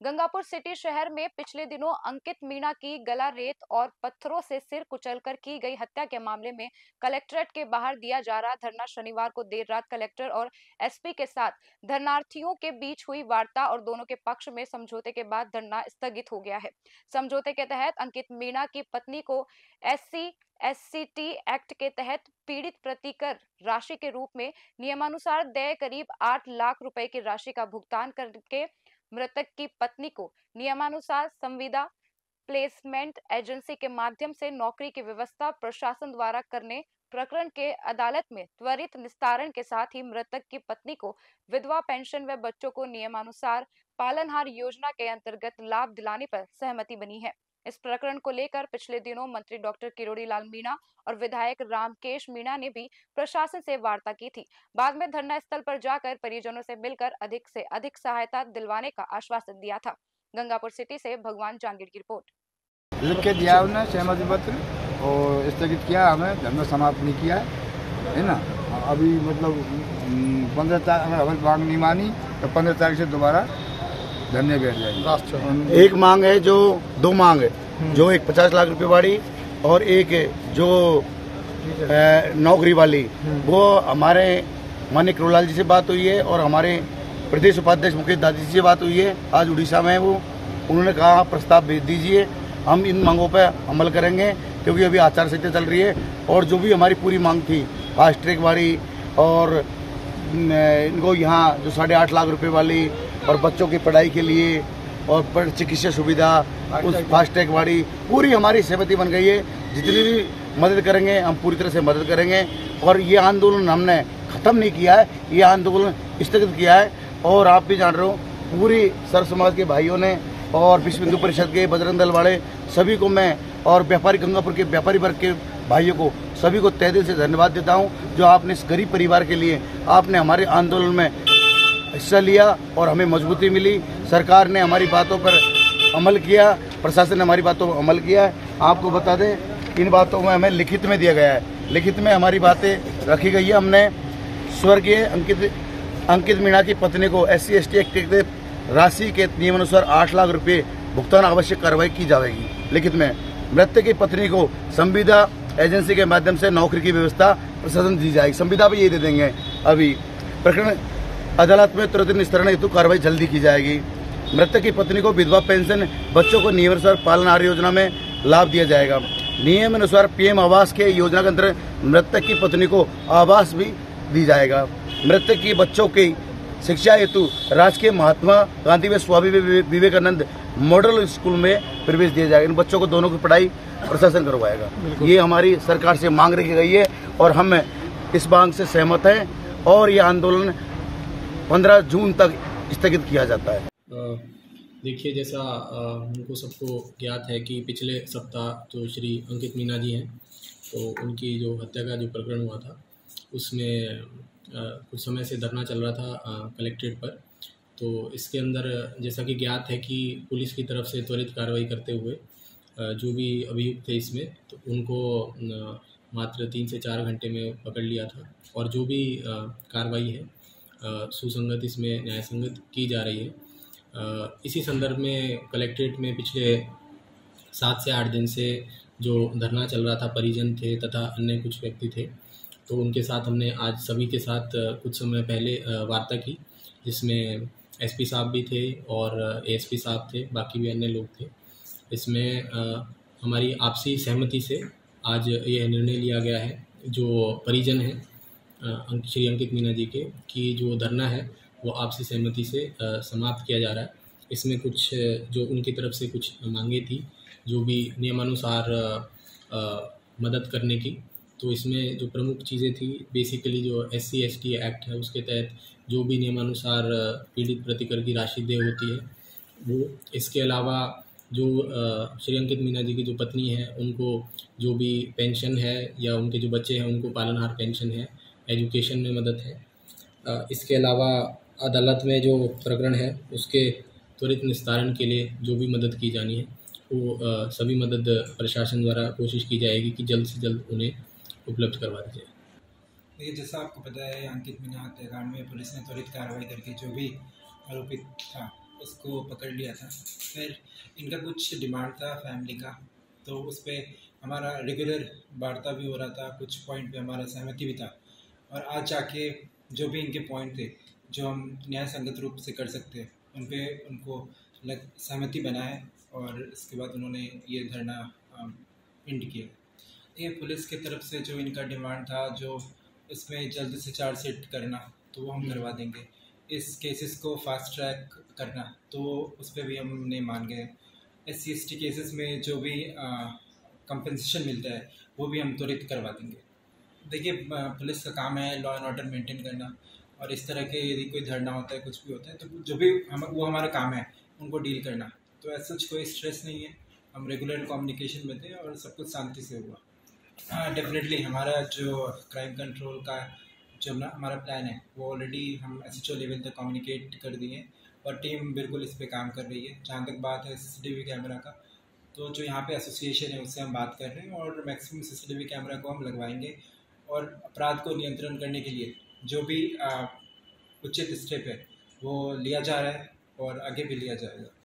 Gangapur city शहर में पिछले दिनों अंकित मीणा की गला रेत और पत्थरों से सिर कुचलकर की गई हत्या के मामले में कलेक्ट्रेट के बाहर दिया जा रहा धरना शनिवार को देर रात कलेक्टर और एसपी के साथ धरनार्थियों के बीच हुई वार्ता और दोनों के पक्ष में समझौते के बाद धरना स्थगित हो गया है। समझौते के तहत अंकित मीणा की पत्नी को एस एससीटी एक्ट के तहत पीड़ित प्रतिकर राशि के रूप में नियमानुसार देय करीब आठ लाख रुपए की राशि का भुगतान करके मृतक की पत्नी को नियमानुसार संविदा प्लेसमेंट एजेंसी के माध्यम से नौकरी की व्यवस्था प्रशासन द्वारा करने, प्रकरण के अदालत में त्वरित निस्तारण के साथ ही मृतक की पत्नी को विधवा पेंशन व बच्चों को नियमानुसार पालनहार योजना के अंतर्गत लाभ दिलाने पर सहमति बनी है। इस प्रकरण को लेकर पिछले दिनों मंत्री डॉक्टर किरोड़ी लाल मीणा और विधायक रामकेश मीणा ने भी प्रशासन से वार्ता की थी। बाद में धरना स्थल पर जाकर परिजनों से मिलकर अधिक से अधिक सहायता दिलवाने का आश्वासन दिया था। गंगापुर सिटी से भगवान जांगीर की रिपोर्ट। लिख के दिया उन्हें सहमति पत्र, और स्थगित किया हमें धरना समाप्त नहीं किया है ना? अभी मतलब पंद्रह तारीख अगर मांग नहीं मानी तो पंद्रह तारीख से दोबारा धरने बैठ जाएँगे। एक मांग है जो दो मांग है। जो एक पचास लाख रुपए वाली और एक जो नौकरी वाली। वो हमारे मान्य करोलाल जी से बात हुई है और हमारे प्रदेश उपाध्यक्ष मुकेश दादी जी से बात हुई है। आज उड़ीसा में वो। उन्होंने कहा प्रस्ताव भेज दीजिए। हम इन मांगों पर अमल करेंगे क्योंकि अभी आचार संहिता चल रही है और जो भी हमारी पूरी मांग थी फास्ट ट्रैक वाली और इनको यहाँ जो साढ़े आठ लाख रुपए वाली और बच्चों की पढ़ाई के लिए और चिकित्सा सुविधा उस फास्टैग वाली पूरी हमारी सहमति बन गई है। जितनी भी मदद करेंगे हम पूरी तरह से मदद करेंगे। और ये आंदोलन हमने ख़त्म नहीं किया है ये आंदोलन स्थगित किया है। और आप भी जान रहे हो पूरी सर समाज के भाइयों ने और विश्व हिंदू परिषद के बजरंग दल वाले सभी को मैं और व्यापारी गंगापुर के व्यापारी वर्ग के भाइयों को सभी को तय दिल से धन्यवाद देता हूँ। जो आपने इस गरीब परिवार के लिए आपने हमारे आंदोलन में हिस्सा लिया और हमें मजबूती मिली। सरकार ने हमारी बातों पर अमल किया, प्रशासन ने हमारी बातों पर अमल किया आपको बता दें, इन बातों में हमें लिखित में दिया गया है। लिखित में हमारी बातें रखी गई है। हमने स्वर्गीय अंकित अंकित मीणा की पत्नी को S C, S T, act के राशि के नियमानुसार आठ लाख रुपये भुगतान आवश्यक कार्रवाई की जाएगी। लिखित में, मृतक की पत्नी को संविदा एजेंसी के माध्यम से नौकरी की व्यवस्था प्रशासन दी जाएगी। संविदा भी ये दे देंगे। अभी प्रकरण अदालत में तुरंत निस्तरण हेतु कार्रवाई जल्दी की जाएगी। मृतक की पत्नी को विधवा पेंशन बच्चों को नियमानुसार पालना योजना में लाभ दिया जाएगा। नियम अनुसार पीएम आवास के योजना के अंतर्गत मृतक की पत्नी को आवास भी दी जाएगा। मृतक की बच्चों की शिक्षा हेतु राजकीय महात्मा गांधी में स्वामी विवेकानंद मॉडल स्कूल में प्रवेश दिया जाएगा। इन बच्चों को दोनों की पढ़ाई प्रशासन करवाएगा। ये हमारी सरकार से मांग रखी गई है और हम इस मांग से सहमत हैं और ये आंदोलन पंद्रह जून तक स्थगित किया जाता है। देखिए, जैसा हमको सबको ज्ञात है कि पिछले सप्ताह जो श्री अंकित मीना जी हैं तो उनकी जो हत्या का जो प्रकरण हुआ था उसमें कुछ समय से धरना चल रहा था कलेक्ट्रेट पर। तो इसके अंदर, जैसा कि ज्ञात है कि पुलिस की तरफ़ से त्वरित कार्रवाई करते हुए जो भी अभियुक्त थे इसमें तो उनको मात्र तीन से चार घंटे में पकड़ लिया था। और जो भी कार्रवाई है सुसंगत इसमें न्याय संगत की जा रही है। इसी संदर्भ में कलेक्ट्रेट में पिछले सात से आठ दिन से जो धरना चल रहा था, परिजन थे तथा अन्य कुछ व्यक्ति थे तो उनके साथ हमने आज सभी के साथ कुछ समय पहले वार्ता की, जिसमें एसपी साहब भी थे और एएसपी साहब थे, बाकी भी अन्य लोग थे। इसमें हमारी आपसी सहमति से आज यह निर्णय लिया गया है, जो परिजन हैं श्री अंकित मीना जी के, कि जो धरना है, वो आपसी सहमति से समाप्त किया जा रहा है। इसमें कुछ जो उनकी तरफ़ से कुछ मांगे थी, जो भी नियमानुसार मदद करने की तो इसमें जो प्रमुख चीज़ें थी बेसिकली जो S C S T act है, उसके तहत जो भी नियमानुसार पीड़ित प्रतिकर की राशि दे होती है, वो इसके अलावा जो श्री अंकित मीना जी की जो पत्नी है, उनको जो भी पेंशन है, या उनके जो बच्चे हैं, उनको पालनहार पेंशन है एजुकेशन में मदद है। इसके अलावा अदालत में जो प्रकरण है, उसके त्वरित निस्तारण के लिए जो भी मदद की जानी है, वो सभी मदद प्रशासन द्वारा कोशिश की जाएगी कि जल्द से जल्द उन्हें उपलब्ध करवा दी जाए। देखिए, जैसा आपको पता है, अंकित मीना हत्याकांड में पुलिस ने त्वरित कार्रवाई करके जो भी आरोपित था, उसको पकड़ लिया था। फिर इनका कुछ डिमांड था फैमिली का तो उस पर हमारा रेगुलर वार्ता भी हो रहा था, कुछ पॉइंट पे हमारा सहमति भी था। और आज जाके जो भी इनके पॉइंट थे जो हम न्याय संगत रूप से कर सकते हैं उन पर उनको लग सहमति बनाए और इसके बाद उन्होंने ये धरना इंड किया। ये पुलिस की तरफ़ से जो इनका डिमांड था जो इसमें जल्द से चार्ज चार्जशीट करना तो वो हम करवा देंगे। इस केसेस को फास्ट ट्रैक करना तो उस पर भी हमने मान गए। S C S T cases में जो भी कंपनसेशन मिलता है वो भी हम त्वरित करवा देंगे। देखिए पुलिस का काम है लॉ एंड ऑर्डर मेंटेन करना और इस तरह के यदि कोई धरना होता है, कुछ भी होता है तो जो भी हम, वो हमारा काम है, उनको डील करना। तो ऐसा सच कोई स्ट्रेस नहीं है। हम रेगुलर कम्युनिकेशन में थे और सब कुछ शांति से हुआ। हाँ डेफिनेटली हमारा जो क्राइम कंट्रोल का जो हमारा प्लान है, वो ऑलरेडी हम एस एच ओ लेवल तक कम्युनिकेट कर दिए हैं और टीम बिल्कुल इस पर काम कर रही है। जहाँ तक बात है सी कैमरा का तो जो यहाँ पे एसोसिएशन है, उससे हम बात कर रहे हैं और मैक्सिमम टी वी कैमरा को हम लगवाएँगे और अपराध को नियंत्रण करने के लिए जो भी उचित स्टेप है, वो लिया जा रहा है और आगे भी लिया जाएगा।